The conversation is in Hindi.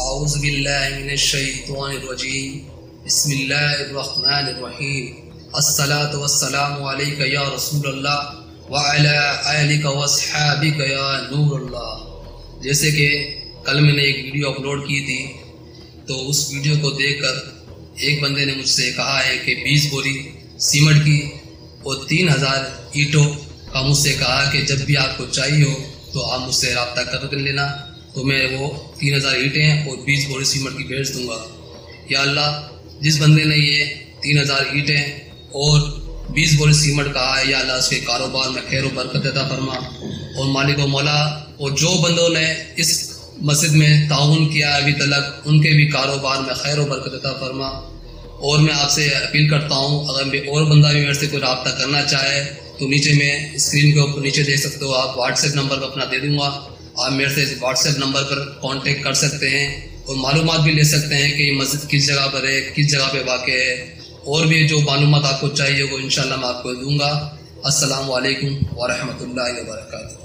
आउज़बिल्लिमिनश्शैतानिर्रजीम बिस्मिल्लाहिर्रहमानिर्रहीम अस्सलातु वस्सलामु अलैका या रसूलल्लाह व अला आलिका वस्हाबिका या नूरल्लाह जैसे कि कल मैंने एक वीडियो अपलोड की थी तो उस वीडियो को देखकर एक बंदे ने मुझसे कहा है कि बीस बोरी सीमेंट की और तीन हज़ार ईंटों का मुझसे कहा कि जब भी आपको चाहिए हो तो आप मुझसे रबता कर लेना तो मैं वो तीन हज़ार ईंटें और बीस बोरी सीमेंट की भेज दूँगा। या अल्लाह, जिस बंदे ने ये तीन हज़ार ईंटें और बीस बोरी सीमेंट कहा है, या अल्लाह, उसके कारोबार में खैर बरकत देता फरमा। और मालिक व मौला, और जो बंदों ने इस मस्जिद में ताउन किया अभी तलक, उनके भी कारोबार में खैर बरकत देता फरमा। और मैं आपसे अपील करता हूँ, अगर और बंदा भी मेरे से कोई रबता करना चाहे तो नीचे में स्क्रीन के ऊपर नीचे देख सकते हो आप व्हाट्सएप नंबर अपना दे दूँगा। आप मेरे से व्हाट्सएप नंबर पर कॉन्टेक्ट कर सकते हैं और मालूम भी ले सकते हैं कि ये मस्जिद किस जगह पर है, किस जगह पर वाक़ है। और भी जो मालूम आपको चाहिए, वो इन मैं आपको दूँगा। असलकम वरहमल वर्का